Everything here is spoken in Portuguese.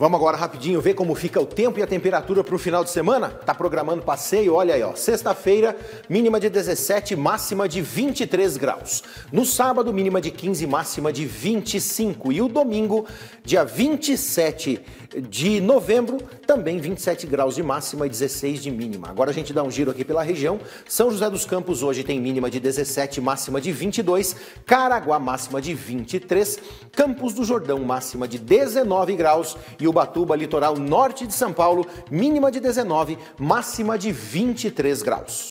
Vamos agora rapidinho ver como fica o tempo e a temperatura para o final de semana? Tá programando passeio? Olha aí, ó. Sexta-feira, mínima de 17, máxima de 23 graus. No sábado, mínima de 15, máxima de 25. E o domingo, dia 27 de novembro, também 27 graus de máxima e 16 de mínima. Agora a gente dá um giro aqui pela região. São José dos Campos hoje tem mínima de 17, máxima de 22. Caraguá, máxima de 23. Campos do Jordão, máxima de 19 graus. E Ubatuba, litoral norte de São Paulo, mínima de 19, máxima de 23 graus.